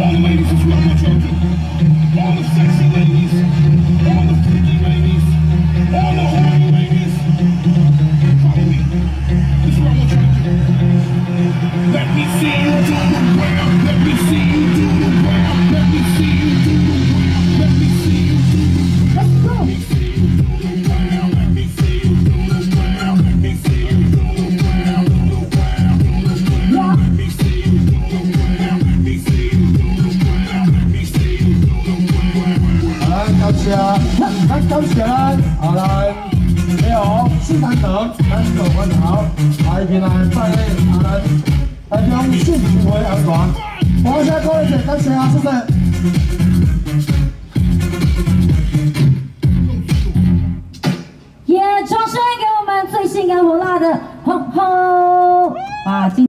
All the ladies is looking at you. All the sexy ladies. All the freaky ladies. All the horny ladies. Follow me. This is what I want you to do. Let me see you do the work. 来，来高起来！来，好，新难长，班长你好，来平安快好来来表示祝福，安全。我现在一点，是起来，是不是？耶，掌声给我们最性感火辣的吼吼，哇，今。